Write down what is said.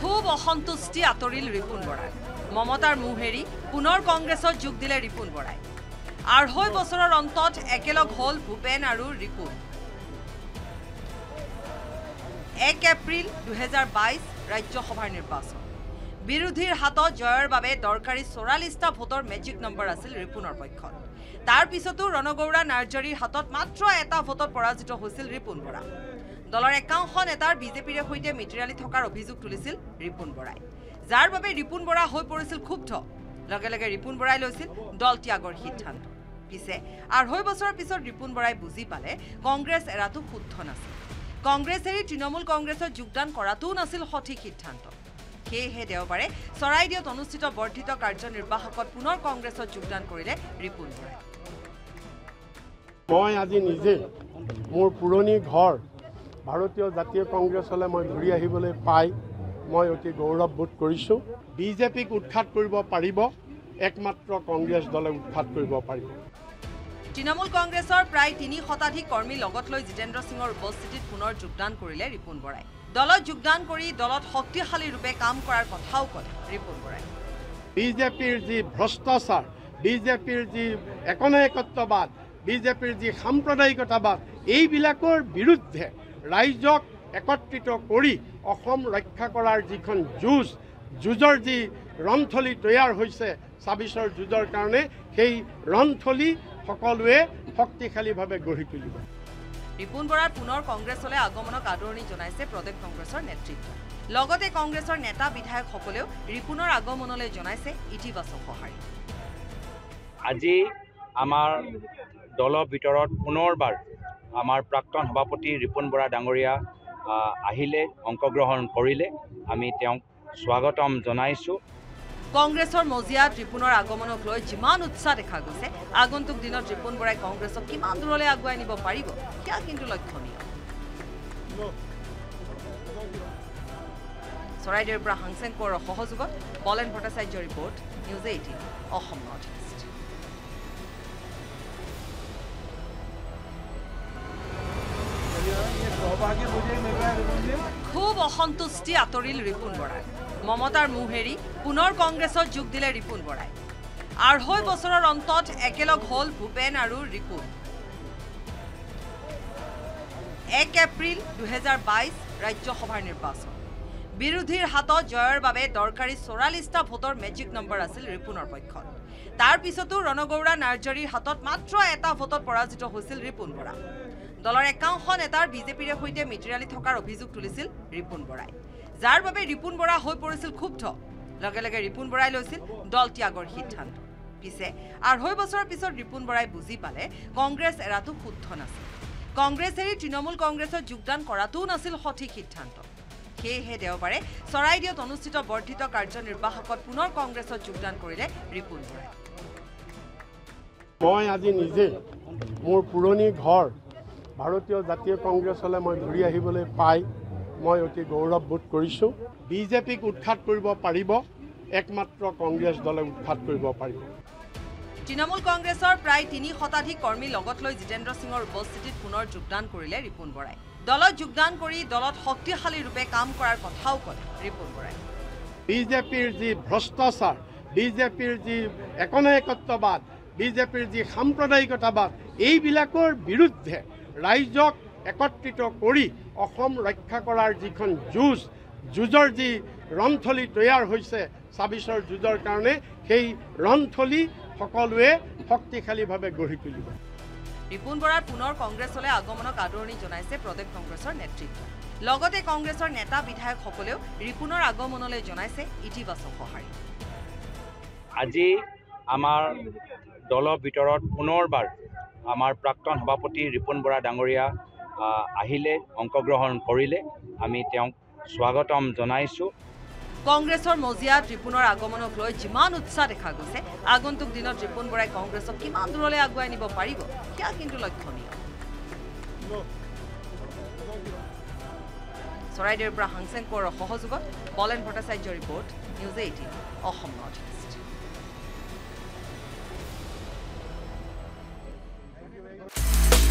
খুব অসন্তুষ্টি আঁতৰিল ৰিপুণ বৰাই। মমতাৰ মোহেৰি পুনৰ কংগ্ৰেছত যোগ দিলে ৰিপুণ বৰাই। আঢ়ৈ বছৰৰ অন্তত একেলগ হ'ল ভূপেন আৰু ৰিপুণ। এক এপ্ৰিল দুহেজাৰ বাইছ ৰাজ্যসভাৰ নিৰ্বাচন। বিৰোধীৰ হাতত জয়ৰ বাবে দৰকাৰী চৌৰাল্লিছটা ভোটৰ মেজিক নম্বৰ আছিল ৰিপুণৰ পক্ষত। তাৰ পিছতো ৰণগৌৰা নাৰ্জাৰীৰ হাতত মাত্ৰ এটা ভোটত পৰাজিত হৈছিল ৰিপুণ বৰা। দলৰ একাংশ নেতাৰ বিজেপিৰে সৈতে মিতিৰালি থকাৰ অভিযোগ তুলিছিল ৰিপুণ বৰাই। যাৰ বাবে ৰিপুণ বৰা হৈ পৰিছিল ক্ষুব্ধ। লগে লগে ৰিপুণ বৰাই লৈছিল দল ত্যাগৰ সিদ্ধান্ত। পিছে আঢ়ৈ বছৰৰ পিছত ৰিপুণ বৰাই বুজি পালে কংগ্ৰেছ এৰাটো শুদ্ধ নাছিল। কংগ্ৰেছ এৰি তৃণমূল কংগ্ৰেছত যোগদান কৰাটোও নাছিল সঠিক সিদ্ধান্ত। সেয়েহে দেওবাৰে চৰাইদেউত অনুষ্ঠিত বৰ্ধিত কাৰ্যনিৰ্বাহকত পুনৰ কংগ্ৰেছত যোগদান কৰিলে ৰিপুণ বৰাই। মই আজি নিজে মোৰ পুৰণি ঘৰ ভাৰতীয় জাতীয় কংগ্ৰেছলৈ মই ঘূৰি আহিবলৈ পাই মই অতি গৌৰৱবোধ কৰিছোঁ। বিজেপিক উৎখাত কৰিব পাৰিব একমাত্ৰ কংগ্ৰেছ দলে উৎখাত কৰিব পাৰিব। তৃণমূল কংগ্ৰেছৰ প্ৰায় তিনি শতাধিক কৰ্মী লগত লৈ জিতেন্দ্ৰ সিঙৰ উপস্থিতিত পুনৰ যোগদান কৰিলে ৰিপুণ বৰাই। দলত যোগদান কৰি দলত শক্তিশালী ৰূপে কাম কৰাৰ কথাও ক'লে ৰিপুণ বৰাই। বিজেপিৰ যি ভ্ৰষ্টাচাৰ বিজেপিৰ যি একনায়কত্ববাদ বিজেপিৰ যি সাম্প্ৰদায়িকতাবাদ এইবিলাকৰ বিৰুদ্ধে ৰাইজক একত্ৰিত কৰি অসম ৰক্ষা কৰাৰ যিখন যুঁজ যুঁজৰ যি ৰণথলী তৈয়াৰ হৈছে ছাব্বিছৰ যুঁজৰ কাৰণে সেই ৰণথলী সকলোৱে শক্তিশালীভাৱে গঢ়ি তুলিব। ৰিপুণ বৰাৰ পুনৰ কংগ্ৰেছলৈ আগমনক আদৰণি জনাইছে প্ৰদেশ কংগ্ৰেছৰ নেতৃত্ব লগতে কংগ্ৰেছৰ নেতা বিধায়কসকলেও ৰিপুণৰ আগমনলৈ জনাইছে ইতিবাচক সঁহাৰি। আজি আমাৰ দলৰ ভিতৰত পুনৰবাৰ আমাৰ প্ৰাক্তন সভাপতি ৰিপুণ বৰা ডাঙৰীয়া আহ, আহিলে অংশগ্ৰহণ কৰিলে। আমি তেওঁক স্বাগতম জনাইছোঁ। কংগ্ৰেছৰ মজিয়াত ৰিপুণৰ আগমনক লৈ যিমান উৎসাহ দেখা গৈছে আগন্তুক দিনত ৰিপুণ বৰাই কংগ্ৰেছক কিমান দূৰলৈ আগুৱাই নিব পাৰিব সেয়া কিন্তু লক্ষণীয়। চৰাইদেউৰ পৰা হাংচেং কোঁৱৰৰ সহযোগত বলেন ভট্টাচাৰ্যৰ report news eighteen Assam north east. খুব অসন্তুষ্টি আঁতৰিল ৰিপুণ বৰাই। মমতাৰ মোহেৰি পুনৰ কংগ্ৰেছত যোগ দিলে ৰিপুণ বৰাই। আঢ়ৈ বছৰৰ অন্তত একেলগ হ'ল ভূপেন আৰু ৰিপুণ। এক এপ্ৰিল দুহেজাৰ বাইছ ৰাজ্যসভাৰ নিৰ্বাচন। বিৰোধীৰ হাতত জয়ৰ বাবে দৰকাৰী চৌৰাল্লিছটা ভোটৰ মেজিক নম্বৰ আছিল ৰিপুণৰ পক্ষত। তাৰ পিছতো ৰণগৌৰা নাৰ্জাৰীৰ হাতত মাত্ৰ এটা ভোটত পৰাজিত হৈছিল ৰিপুণ বৰা। দলৰ একাংশ নেতাৰ বিজেপিৰে সৈতে মিতিৰালি থকাৰ অভিযোগ তুলিছিল ৰিপুণ বৰাই। যাৰ বাবে ৰিপুণ বৰা হৈ পৰিছিল ক্ষুব্ধ। লগে লগে ৰিপুণ বৰাই লৈছিল দল ত্যাগৰ সিদ্ধান্ত। পিছে আঢ়ৈ বছৰৰ পিছত ৰিপুণ বৰাই বুজি পালে কংগ্ৰেছ এৰাটো শুদ্ধ নাছিল। কংগ্ৰেছ এৰি তৃণমূল কংগ্ৰেছত যোগদান কৰাটোও নাছিল সঠিক সিদ্ধান্ত। সেয়েহে দেওবাৰে চৰাইদেউত অনুষ্ঠিত বৰ্ধিত কাৰ্যনিৰ্বাহকত পুনৰ কংগ্ৰেছত যোগদান কৰিলে ৰিপুণ বৰাই। মই আজি নিজে মোৰ পুৰণি ঘৰ ভাৰতীয় জাতীয় কংগ্ৰেছলৈ মই ঘূৰি আহিবলৈ পাই মই অতি গৌৰৱবোধ কৰিছোঁ। বিজেপিক উৎখাত কৰিব পাৰিব একমাত্ৰ কংগ্ৰেছ দলে উৎখাত কৰিব পাৰিব। তৃণমূল কংগ্ৰেছৰ প্ৰায় তিনি শতাধিক কৰ্মী লগত লৈ জিতেন্দ্ৰ সিঙৰ উপস্থিতিত পুনৰ যোগদান কৰিলে ৰিপুণ বৰাই। দলত যোগদান কৰি দলত শক্তিশালী ৰূপে কাম কৰাৰ কথাও ক'লে ৰিপুণ বৰাই। বিজেপিৰ যি ভ্ৰষ্টাচাৰ বিজেপিৰ যি একনায়কত্ববাদ বিজেপিৰ যি সাম্প্ৰদায়িকতাবাদ এইবিলাকৰ বিৰুদ্ধে ৰাইজক একত্ৰিত কৰি অসম ৰক্ষা কৰাৰ যিখন যুঁজ যুঁজৰ যি ৰণথলী তৈয়াৰ হৈছে ছাব্বিছৰ যুঁজৰ কাৰণে সেই ৰণথলী সকলোৱে শক্তিশালীভাৱে গঢ়ি তুলিব। ৰিপুণ বৰাৰ পুনৰ কংগ্ৰেছলৈ আগমনক আদৰণি জনাইছে প্ৰদেশ কংগ্ৰেছৰ নেতৃত্ব। লগতে কংগ্ৰেছৰ নেতা বিধায়কসকলেও ৰিপুণৰ আগমনলৈ জনাইছে ইতিবাচক সঁহাৰি। আজি আমাৰ দলৰ ভিতৰত পুনৰবাৰ আমাৰ প্ৰাক্তন সভাপতি ৰিপুণ বৰা ডাঙৰীয়া আহিলে অংশগ্ৰহণ কৰিলে আমি তেওঁক স্বাগতম জনাইছোঁ। কংগ্ৰেছৰ মজিয়াত ৰিপুণৰ আগমনক লৈ যিমান উৎসাহ দেখা গৈছে আগন্তুক দিনত ৰিপুণ বৰাই কংগ্ৰেছক কিমান দূৰলৈ আগুৱাই নিব পাৰিব সেয়া কিন্তু লক্ষণীয়। চৰাইদেউৰ পৰা হাংচেং কোঁৱৰৰ সহযোগত বলেন ভট্টাচাৰ্যৰ report news eighteen Assam north east.